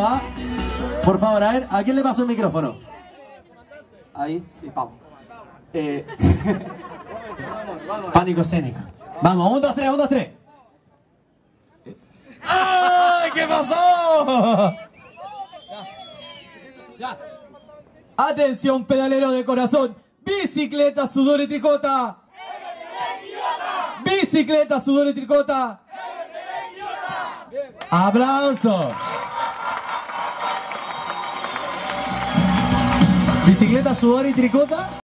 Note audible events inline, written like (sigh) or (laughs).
¿ah? Por favor, a ver, ¿a quién le paso el micrófono? Ahí, sí, vamos. Eh, (laughs) Pánico escénico. Vamos, un, dos, tres, un, dos, tres. ¡Ay, qué pasó! Atención, pedalero de corazón. Bicicleta, sudor y tricota. Bicicleta, sudor y tricota. ¡Aplauso! Bicicleta, sudor y tricota.